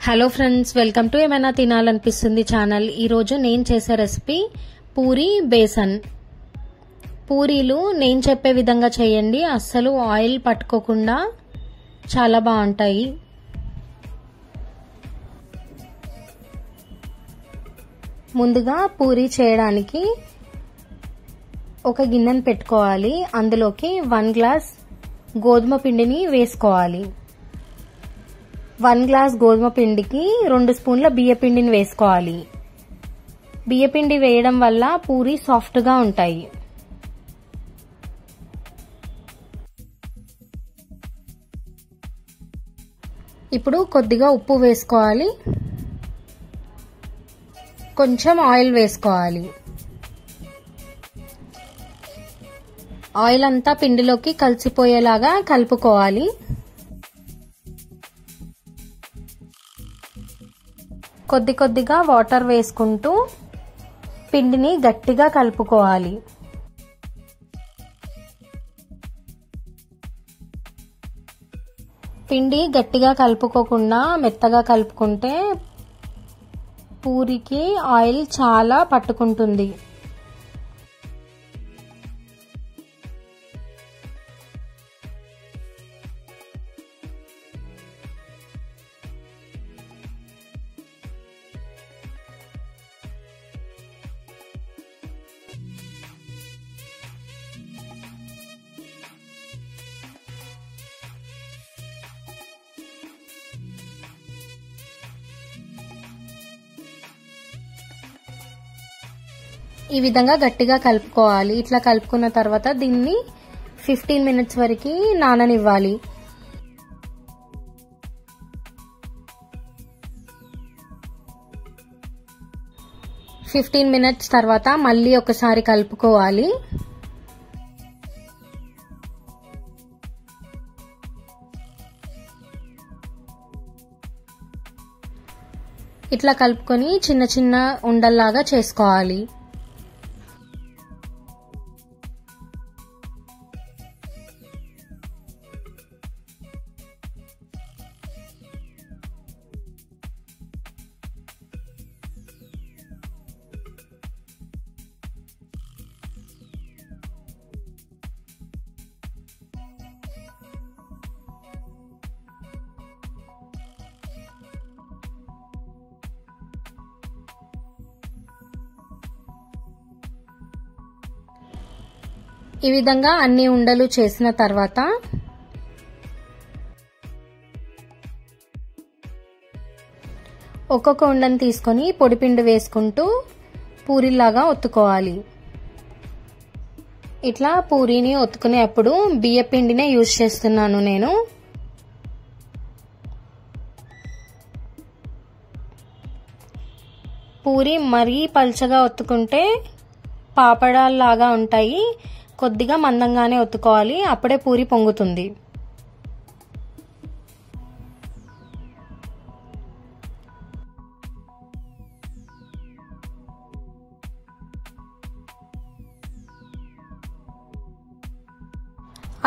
Hello friends welcome to ఏమైనా తినాలనిపిస్తుంది channel ఈరోజు నేను చేసే రెసిపీ పూరి బేసన్. పూరీలు నేను చెప్పే విధంగా చేయండి. అస్సలు ఆయిల్ పట్టుకోకుండా చాలా బాగుంటాయి. ముందుగా పూరి చేయడానికి ఒక గిన్నెను పెట్టుకోవాలి. అందులోకి వన్ గ్లాస్ గోధుమ పిండిని వేసుకోవాలి. వన్ గ్లాస్ గోధుమ పిండికి రెండు స్పూన్ల బియ్య పిండిని వేసుకోవాలి. బియ్య పిండి వేయడం వల్ల పూరి సాఫ్ట్గా ఉంటాయి. ఇప్పుడు కొద్దిగా ఉప్పు వేసుకోవాలి. కొంచెం ఆయిల్ వేసుకోవాలి. ఆయిల్ అంతా పిండిలోకి కలిసిపోయేలాగా కలుపుకోవాలి. కొద్ది కొద్దిగా వాటర్ వేసుకుంటూ పిండిని గట్టిగా కలుపుకోవాలి. పిండి గట్టిగా కలుపుకోకుండా మెత్తగా కలుపుకుంటే పూరికి ఆయిల్ చాలా పట్టుకుంటుంది. ఈ విధంగా గట్టిగా కలుపుకోవాలి. ఇట్లా కలుపుకున్న తర్వాత దీన్ని ఫిఫ్టీన్ మినిట్స్ వరకు నాననివ్వాలి. ఫిఫ్టీన్ మినిట్స్ తర్వాత మళ్ళీ ఒకసారి కలుపుకోవాలి. ఇట్లా కలుపుకొని చిన్న చిన్న ఉండల్లాగా చేసుకోవాలి. ఈ విధంగా అన్ని ఉండలు చేసిన తర్వాత ఒక్కొక్క ఉండను తీసుకొని పొడిపిండి వేసుకుంటూ పూరిలాగా ఒత్తుకోవాలి. ఇట్లా పూరీని ఒత్తుకునేప్పుడు బియ్య పిండినే యూజ్ చేస్తున్నాను నేను. పూరి మరీ పల్చగా ఒత్తుకుంటే పాపడాల్లాగా ఉంటాయి. కొద్దిగా మందంగానే ఒత్తుకోవాలి అప్పుడే పూరి పొంగుతుంది.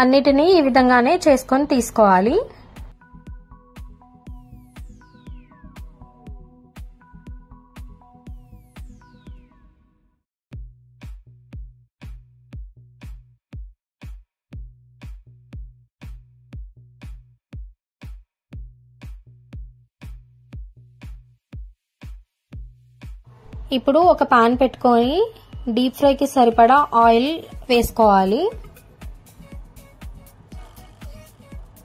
అన్నిటినీ ఈ విధంగానే చేసుకొని తీసుకోవాలి. ఇప్పుడు ఒక పాన్ పెట్టుకొని డీప్ ఫ్రైకి సరిపడా ఆయిల్ వేసుకోవాలి.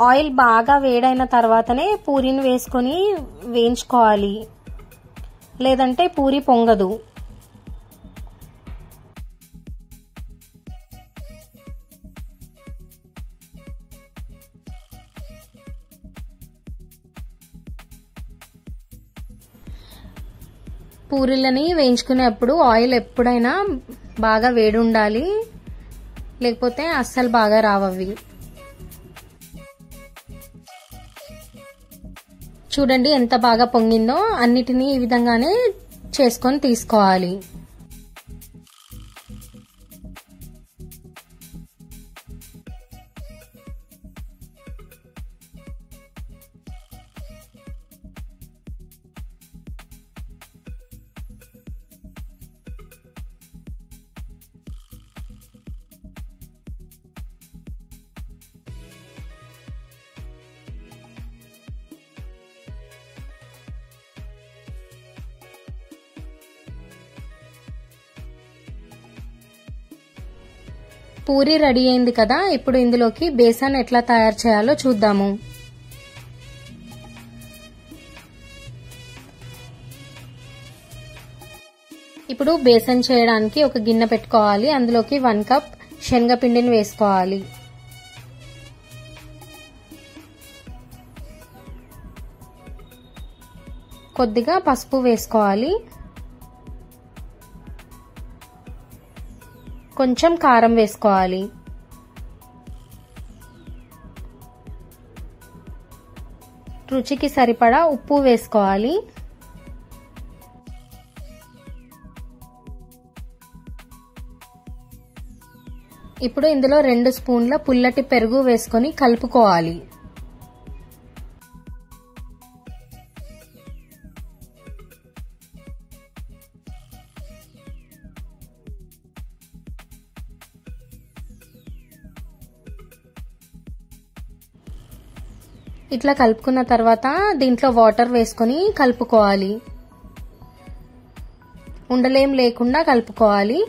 ఆయిల్ బాగా వేడైన తర్వాతనే పూరిని వేసుకొని వేయించుకోవాలి. లేదంటే పూరి పొంగదు. పూరీలని వేయించుకునేప్పుడు ఆయిల్ ఎప్పుడైనా బాగా వేడి ఉండాలి లేకపోతే అస్సలు బాగా రావవి. చూడండి ఎంత బాగా పొంగిందో. అన్నిటినీ ఈ విధంగానే చేసుకొని తీసుకోవాలి. పూరి రెడీ అయింది కదా ఇప్పుడు ఇందులోకి బేసన్ ఎట్లా తయారు చేయాలో చూద్దాము. ఇప్పుడు బేసన్ చేయడానికి ఒక గిన్నె పెట్టుకోవాలి అందులోకి వన్ కప్ శనగపిండిని వేసుకోవాలి. కొద్దిగా పసుపు వేసుకోవాలి కొంచెం కారం వేసుకోవాలి. రుచికి సరిపడా ఉప్పు వేసుకోవాలి. ఇప్పుడు ఇందులో రెండు స్పూన్ల పుల్లటి పెరుగు వేసుకొని కలుపుకోవాలి. ఇట్లా కలుపుకున్న తర్వాత దీంట్లో వాటర్ వేసుకొని కలుపుకోవాలి. ఉండలేం లేకుండా కలుపుకోవాలి.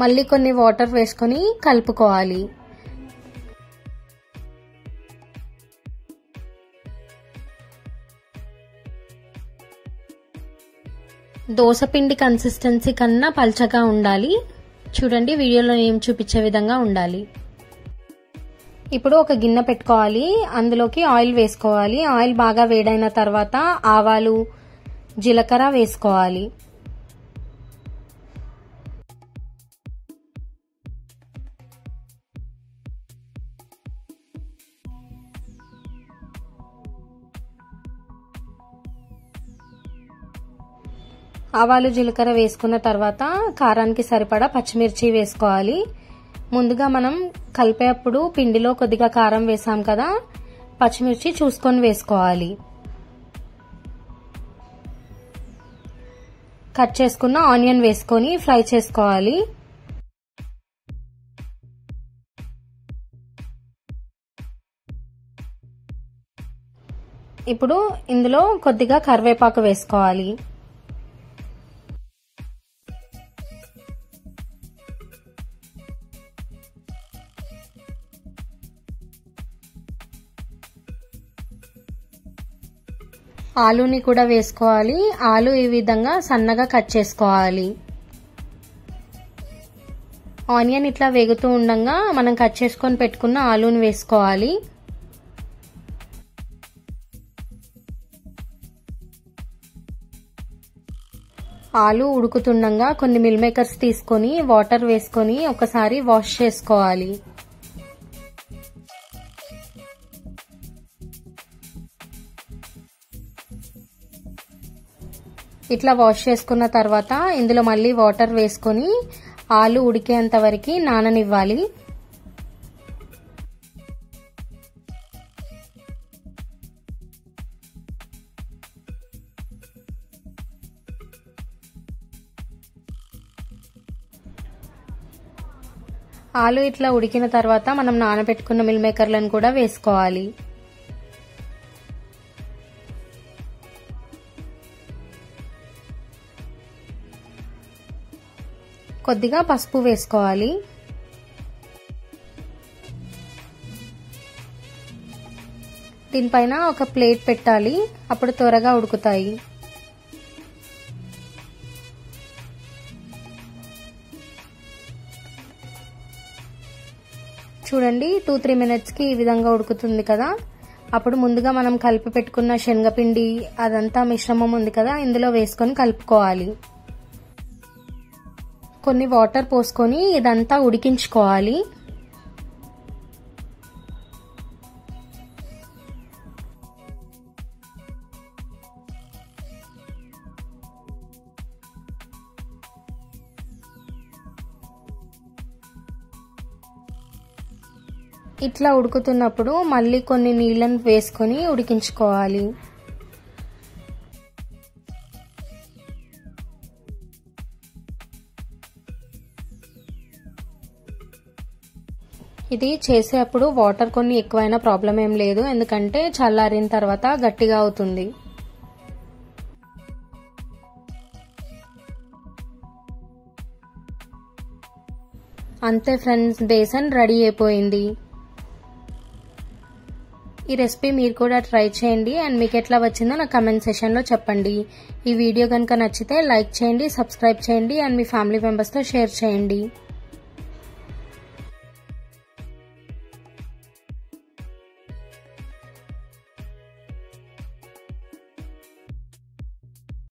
మళ్ళీ కొన్ని వాటర్ వేసుకొని కలుపుకోవాలి. దోసపిండి కన్సిస్టెన్సీ కన్నా పల్చగా ఉండాలి. చూడండి వీడియోలో ఏం చూపించే విధంగా ఉండాలి. ఇప్పుడు ఒక గిన్నె పెట్టుకోవాలి. అందులోకి ఆయిల్ వేసుకోవాలి. ఆయిల్ బాగా వేడైన తర్వాత ఆవాలు జీలకర్ర వేసుకోవాలి. ఆవాలు జీలకర్ర వేసుకున్న తర్వాత కారానికి సరిపడా పచ్చిమిర్చి వేసుకోవాలి. ముందుగా మనం కలిపేటప్పుడు పిండిలో కొద్దిగా కారం వేసాం కదా పచ్చిమిర్చి చూసుకొని వేసుకోవాలి. కట్ చేసుకున్న ఆనియన్ వేసుకొని ఫ్రై చేసుకోవాలి. ఇప్పుడు ఇందులో కొద్దిగా కరివేపాకు వేసుకోవాలి. ఆలూని కూడా వేసుకోవాలి. ఆలు ఈ విధంగా సన్నగా కట్ చేసుకోవాలి. ఆనియన్ ఇట్లా వేగుతూ ఉండగా మనం కట్ చేసుకొని పెట్టుకున్న ఆలూని వేసుకోవాలి. ఆలు ఉడుకుతుండగా కొన్ని మిల్ మేకర్స్ తీసుకొని వాటర్ వేసుకొని ఒకసారి వాష్ చేసుకోవాలి. ఇట్లా వాష్ చేసుకున్న తర్వాత ఇందులో మళ్ళీ వాటర్ వేసుకొని ఆలు ఉడికేంత వరకు నాననివ్వాలి. ఆలు ఇట్లా ఉడికిన తర్వాత మనం నానబెట్టుకున్న మిల్ మేకర్లను కూడా వేసుకోవాలి. కొద్దిగా పసుపు వేసుకోవాలి. దీనిపైన ఒక ప్లేట్ పెట్టాలి. అప్పుడు త్వరగా ఉడుకుతాయి. చూడండి టూ త్రీ మినిట్స్కి ఈ విధంగా ఉడుకుతుంది కదా. అప్పుడు ముందుగా మనం కలిపి పెట్టుకున్న శనగపిండి అదంతా మిశ్రమం ఉంది కదా ఇందులో వేసుకొని కలుపుకోవాలి. కొన్ని వాటర్ పోసుకొని ఇదంతా ఉడికించుకోవాలి. ఇట్లా ఉడుకుతున్నప్పుడు మళ్ళీ కొన్ని నీళ్ళని వేసుకొని ఉడికించుకోవాలి. ఇది చేసేటప్పుడు వాటర్ కొన్ని ఎక్కువైనా ప్రాబ్లం ఏం లేదు. ఎందుకంటే చల్లారిన తర్వాత గట్టిగా అవుతుంది. అంతే ఫ్రెండ్స్ బేసన్ రెడీ అయిపోయింది. ఈ రెసిపీ మీరు కూడా ట్రై చేయండి. అండ్ మీకు ఎట్లా వచ్చిందో నా కమెంట్ సెషన్లో చెప్పండి. ఈ వీడియో కనుక నచ్చితే లైక్ చేయండి సబ్స్క్రైబ్ చేయండి అండ్ మీ ఫ్యామిలీ మెంబర్స్తో షేర్ చేయండి.